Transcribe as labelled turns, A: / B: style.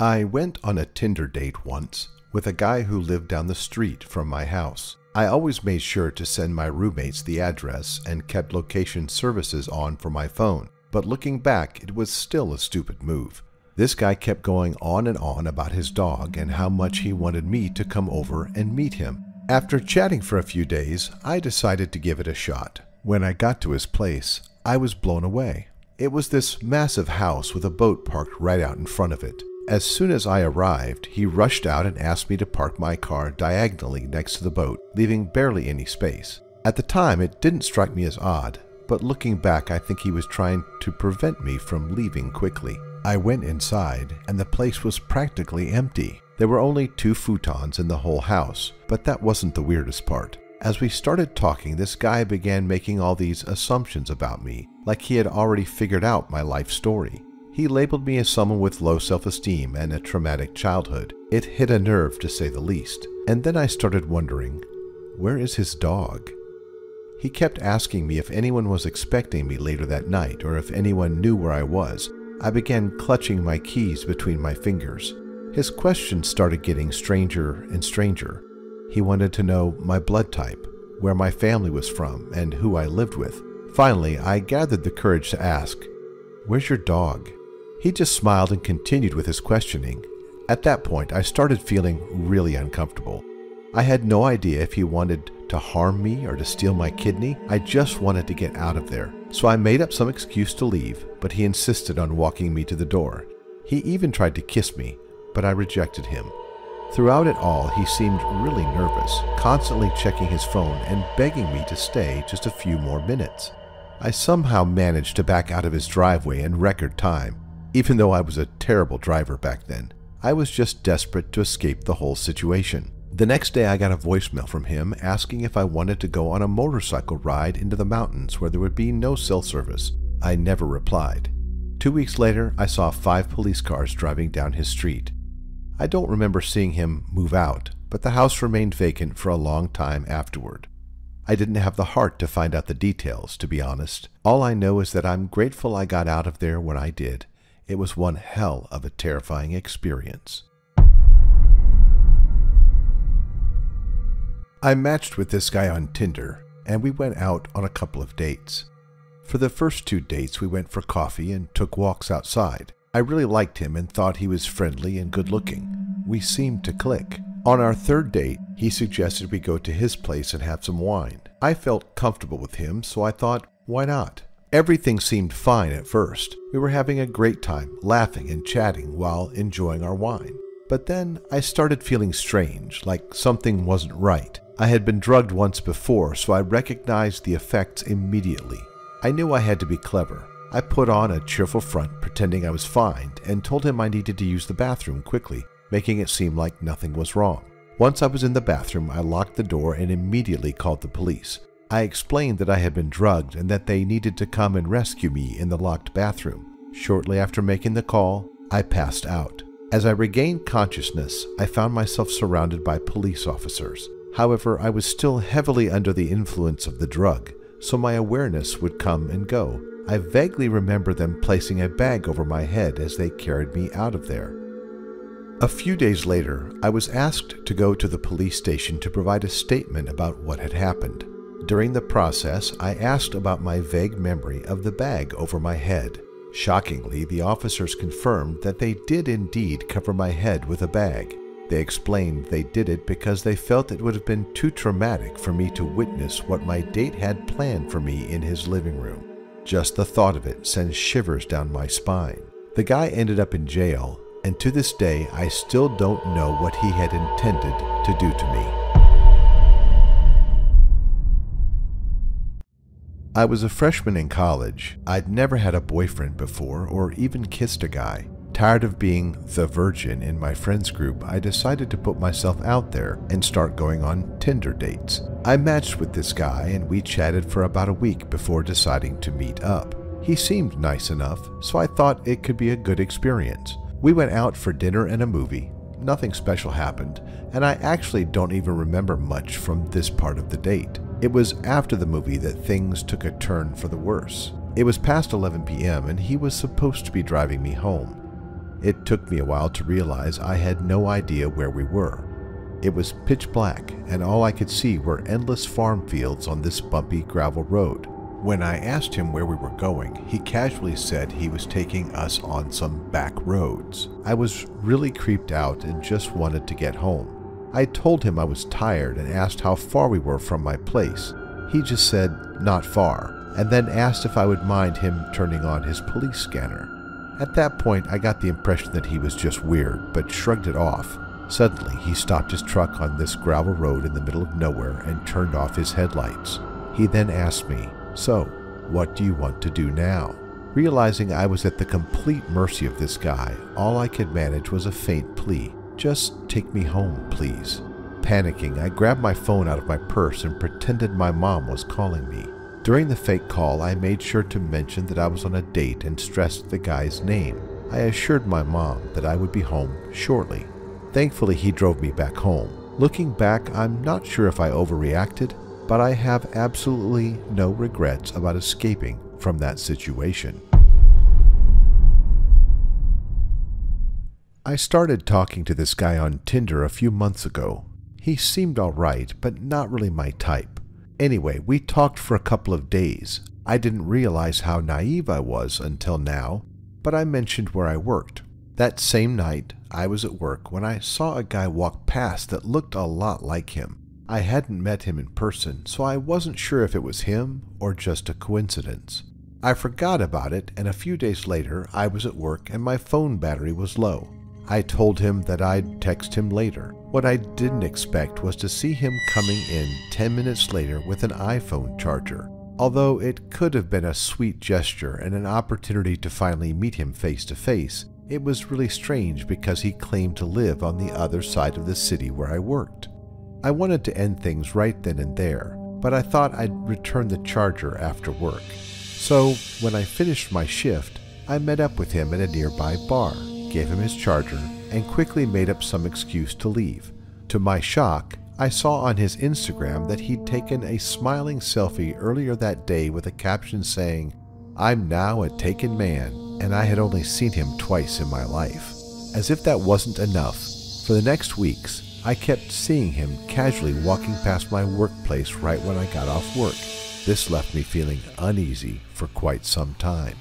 A: I went on a Tinder date once with a guy who lived down the street from my house. I always made sure to send my roommates the address and kept location services on for my phone, but looking back, it was still a stupid move. This guy kept going on and on about his dog and how much he wanted me to come over and meet him. After chatting for a few days, I decided to give it a shot. When I got to his place, I was blown away. It was this massive house with a boat parked right out in front of it. As soon as I arrived, he rushed out and asked me to park my car diagonally next to the boat, leaving barely any space. At the time, it didn't strike me as odd, but looking back, I think he was trying to prevent me from leaving quickly. I went inside, and the place was practically empty. There were only two futons in the whole house, but that wasn't the weirdest part. As we started talking, this guy began making all these assumptions about me, like he had already figured out my life story. He labeled me as someone with low self esteem and a traumatic childhood. It hit a nerve to say the least. And then I started wondering where is his dog? He kept asking me if anyone was expecting me later that night or if anyone knew where I was. I began clutching my keys between my fingers. His questions started getting stranger and stranger. He wanted to know my blood type, where my family was from, and who I lived with. Finally, I gathered the courage to ask, Where's your dog? He just smiled and continued with his questioning. At that point, I started feeling really uncomfortable. I had no idea if he wanted to harm me or to steal my kidney. I just wanted to get out of there. So I made up some excuse to leave, but he insisted on walking me to the door. He even tried to kiss me, but I rejected him. Throughout it all, he seemed really nervous, constantly checking his phone and begging me to stay just a few more minutes. I somehow managed to back out of his driveway in record time, even though I was a terrible driver back then, I was just desperate to escape the whole situation. The next day, I got a voicemail from him asking if I wanted to go on a motorcycle ride into the mountains where there would be no cell service. I never replied. Two weeks later, I saw five police cars driving down his street. I don't remember seeing him move out, but the house remained vacant for a long time afterward. I didn't have the heart to find out the details, to be honest. All I know is that I'm grateful I got out of there when I did. It was one hell of a terrifying experience. I matched with this guy on Tinder, and we went out on a couple of dates. For the first two dates, we went for coffee and took walks outside. I really liked him and thought he was friendly and good looking. We seemed to click. On our third date, he suggested we go to his place and have some wine. I felt comfortable with him, so I thought, why not? Everything seemed fine at first. We were having a great time, laughing and chatting while enjoying our wine. But then I started feeling strange, like something wasn't right. I had been drugged once before, so I recognized the effects immediately. I knew I had to be clever. I put on a cheerful front, pretending I was fine, and told him I needed to use the bathroom quickly, making it seem like nothing was wrong. Once I was in the bathroom, I locked the door and immediately called the police. I explained that I had been drugged and that they needed to come and rescue me in the locked bathroom. Shortly after making the call, I passed out. As I regained consciousness, I found myself surrounded by police officers. However, I was still heavily under the influence of the drug, so my awareness would come and go. I vaguely remember them placing a bag over my head as they carried me out of there. A few days later, I was asked to go to the police station to provide a statement about what had happened. During the process, I asked about my vague memory of the bag over my head. Shockingly, the officers confirmed that they did indeed cover my head with a bag. They explained they did it because they felt it would have been too traumatic for me to witness what my date had planned for me in his living room. Just the thought of it sends shivers down my spine. The guy ended up in jail, and to this day I still don't know what he had intended to do to me. I was a freshman in college. I'd never had a boyfriend before or even kissed a guy. Tired of being the virgin in my friends group, I decided to put myself out there and start going on Tinder dates. I matched with this guy and we chatted for about a week before deciding to meet up. He seemed nice enough, so I thought it could be a good experience. We went out for dinner and a movie. Nothing special happened, and I actually don't even remember much from this part of the date. It was after the movie that things took a turn for the worse. It was past 11 p.m., and he was supposed to be driving me home. It took me a while to realize I had no idea where we were. It was pitch black, and all I could see were endless farm fields on this bumpy gravel road. When I asked him where we were going, he casually said he was taking us on some back roads. I was really creeped out and just wanted to get home. I told him I was tired and asked how far we were from my place. He just said, not far, and then asked if I would mind him turning on his police scanner. At that point, I got the impression that he was just weird, but shrugged it off. Suddenly, he stopped his truck on this gravel road in the middle of nowhere and turned off his headlights. He then asked me, so, what do you want to do now? Realizing I was at the complete mercy of this guy, all I could manage was a faint plea. Just take me home, please. Panicking, I grabbed my phone out of my purse and pretended my mom was calling me. During the fake call, I made sure to mention that I was on a date and stressed the guy's name. I assured my mom that I would be home shortly. Thankfully, he drove me back home. Looking back, I'm not sure if I overreacted, but I have absolutely no regrets about escaping from that situation. I started talking to this guy on Tinder a few months ago. He seemed alright, but not really my type. Anyway, we talked for a couple of days. I didn't realize how naive I was until now, but I mentioned where I worked. That same night, I was at work when I saw a guy walk past that looked a lot like him. I hadn't met him in person, so I wasn't sure if it was him or just a coincidence. I forgot about it, and a few days later I was at work and my phone battery was low. I told him that I'd text him later. What I didn't expect was to see him coming in 10 minutes later with an iPhone charger. Although it could have been a sweet gesture and an opportunity to finally meet him face to face, it was really strange because he claimed to live on the other side of the city where I worked. I wanted to end things right then and there, but I thought I'd return the charger after work. So, when I finished my shift, I met up with him at a nearby bar, gave him his charger, and quickly made up some excuse to leave. To my shock, I saw on his Instagram that he'd taken a smiling selfie earlier that day with a caption saying, I'm now a taken man, and I had only seen him twice in my life. As if that wasn't enough, for the next weeks, I kept seeing him casually walking past my workplace right when I got off work. This left me feeling uneasy for quite some time.